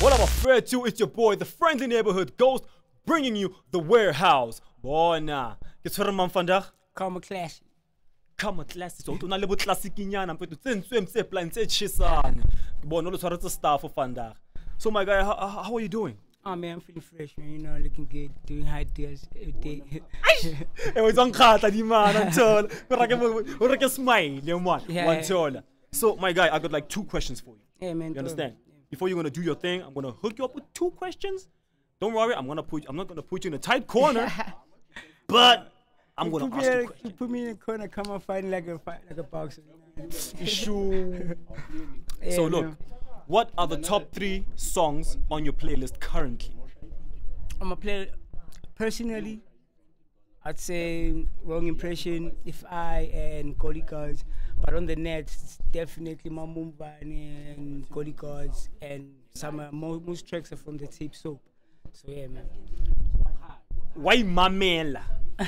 What I'm afraid to, it's your boy, the friendly neighborhood ghost, bringing you the Where House. Bona. Ke tshwere mang vandag? Karma Kla6k. Karma Kla6k. So o na le bo classic nyana mfethu tse ntsweng tse plan tse chisang. Ke bona o le tshwaretse staff vandag. So my guy, how, how are you doing? Oh man, I'm feeling fresh, man. You know, looking good, doing high deals every day. Eh khata di mana nthola. O reke mo- o reke smile le man. Yeah. So my guy, I got like two questions for you. yeah, man. You understand? Before you're gonna do your thing, I'm gonna hook you up with two questions. Don't worry, I'm gonna put I'm not gonna put you in a tight corner, but I'm gonna Put ask you put me in a corner, come and fight like a fight like a boxer. Sure. Yeah, So look, man. what are the top three songs on your playlist currently? I'm a player. Personally, I'd say wrong impression if I and Cody Cards, but on the net, it's definitely Mamumbani and Cody Cards, and some uh, mo- most tracks are from the tape soap. So yeah, man. Why Mamela?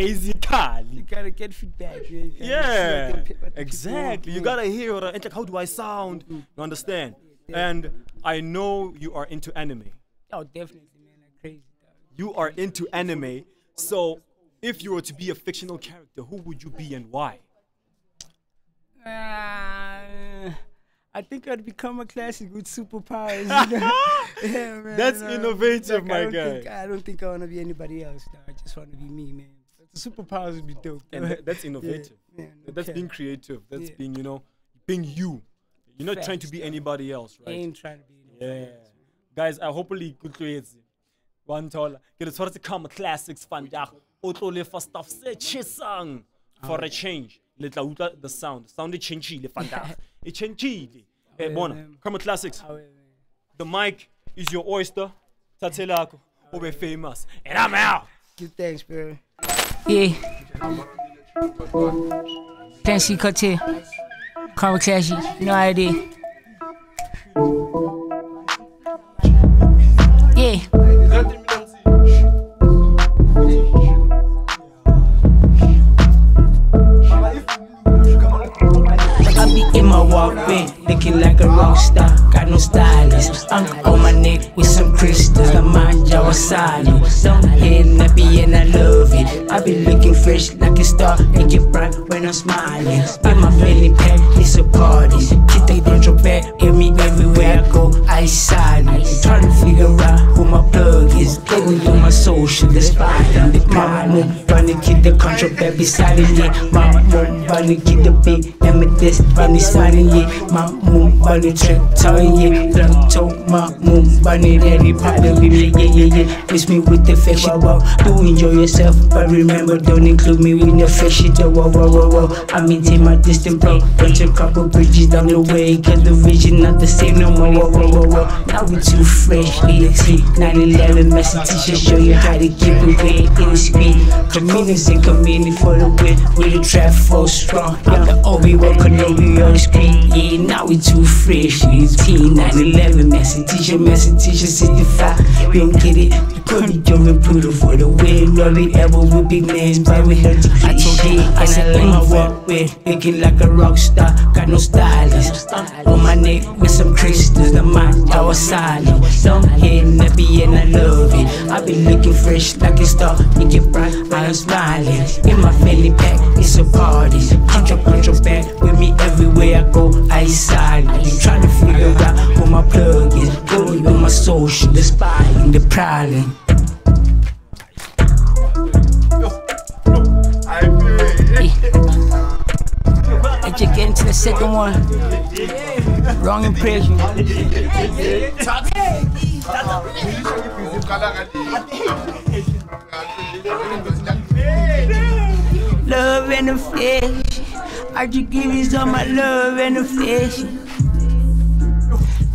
You Basically. gotta get feedback. You what Yeah, the what the exactly. You gotta hear it's like, how do I sound? You understand? And I know you are into anime. Oh, definitely, man. Like crazy. Dog. You are into anime. So if you were to be a fictional character, who would you be and why? Uh, I think I'd become a classic with superpowers. You know? yeah, man. That's uh, innovative, like, my I guy. Think, I don't think I want to be anybody else. Though. I just want to be me, man. Superpowers would be dope. And tha- that's innovative. Yeah, no That's being creative. That's Yeah. being, you know, being you. You're not trying to be anybody else, I right? ain't trying to be Yeah. else. Guys, I hopefully good creates one dollar. Get a sort of come classics vandag. Otole for stuff se chisang for a change. Letla utlwa the sound. Sound it changile vandag. It changile. Eh yeah, bona, man. come classics. Yeah, man. The mic is your oyster. Tathelako. Ube famous. And I'm out. Give thanks, bro. Yeah. Fancy cartel. Karma Kla6k. No idea. Star. Got no stylist. I'm on my neck with some crystals. The mind Jawasali. Don't hit and I love it. I be looking fresh like a star. Make it bright when I'm smiling. In my belly pack, it's a party. Keep the control back, hear me everywhere I go. I silent. Trying to figure out who my plug is. Plugging on my social, spot and the problem. Trying to keep the control back beside it. My mom, to keep the big amethyst. Bunny signing, yeah. My mom, bunny track, toy, yeah. Black toe, my mom, bunny partner with me, yeah, yeah, yeah. Miss me with the fashion, wow. Do enjoy yourself, but remember, don't include me in the fashion, though, whoa, whoa, whoa, whoa. I maintain my distance, bro. Bunch a couple bridges down the way, cause the vision not the same no more, whoa, whoa, whoa, whoa. Now we too fresh, EXT, 911, message teacher, show you how to keep it way in the speed. Community community for the win, with the trap for strong. I'm the Obi-Wan Kenobi on the screen, yeah, now we too fresh, EXT, 911, message teacher, message teacher, 65. You don't get it, me Jordan Pluto for the win. Rolling elbow with big names, but we heard you I told you, I said, in my walk with, looking like a rock star, got no stylist. On my neck with some crystals, the mind, I was silent. Don't hit nappy and I love it. I be looking fresh like a star, make it bright, I am smiling. In my family pack, spying, the prowling. And you get into the second one. Wrong impression. Love and affection. I just give you some of my love and affection.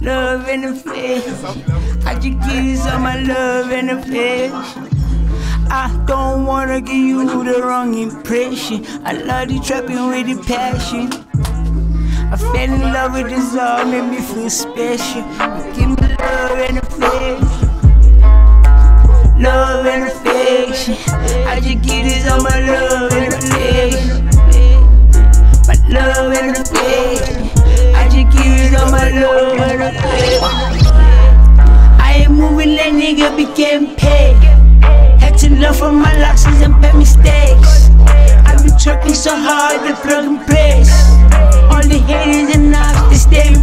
Love and affection. I just give you my love and affection. I don't wanna give you the wrong impression. I love the trapping with the passion. I fell in love with this song, made me feel special. Give me love and affection. Love and affection. I just give this all my love and affection. My love and affection. I just give it all my love you'll be getting paid. Had to learn from my losses and bad mistakes. I've been trucking so hard to plug and place. All the haters and knobs, they stay in.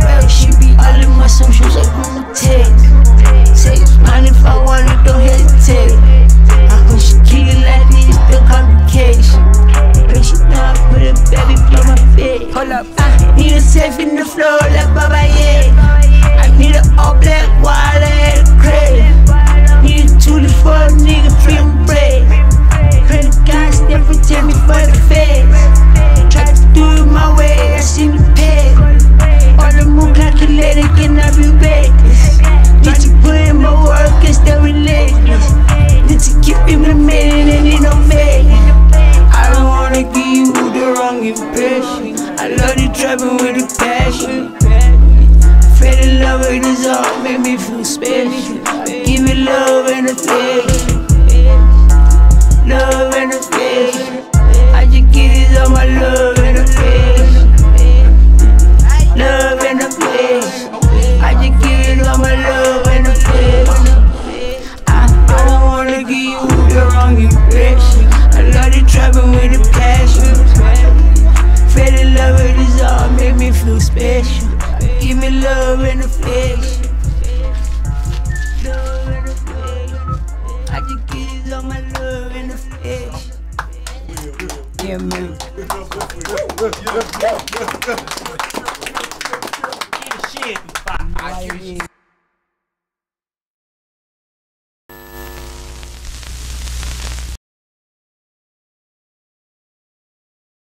Well, she be all in my socials, I gonna take. Say it's mine if I want it, don't hesitate. I hope she keep it like this, no complication. She know I put a baby blow my face. Hold up, I need a safe tell me for the face. Try to do it my way, I seen the pay. All the moon calculated, cannot be reckless. Need to put in my work and stay relentless. Need to keep implementing and it don't make I don't wanna give you the wrong impression. I love you trapping with a passion. Fell in love with this all, make me feel special. Give me love and affection. Love and affection. Love. I just give all my love and affection. Yeah, man.